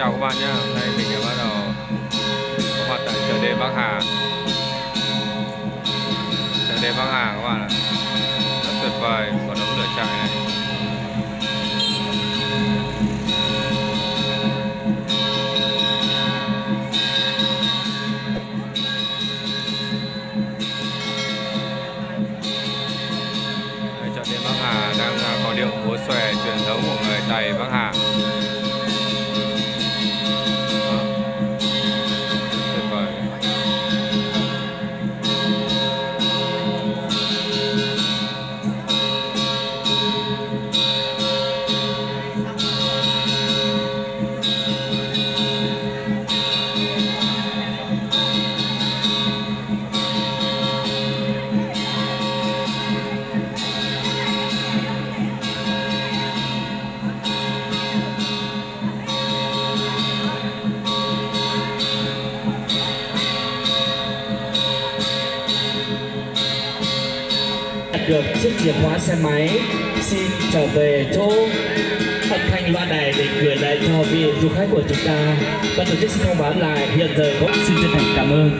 chào các bạn nhé đây mình đã bắt đầu có mặt tại chợ đêm Bắc Hà. Chợ đêm Bắc Hà các bạn ạ. Rất tuyệt vời có đống lửa trại này. Đấy, chợ đêm Bắc Hà đang à, có điệu múa xòe truyền thống của người Tày Bắc Hà. Nhặt được chiếc chìa khóa xe máy. Xin trở về chỗ âm thanh loa đài để gửi lại cho vị du khách của chúng ta. Ban tổ chức xin thông báo là hiện giờ có xin chân thành cảm ơn.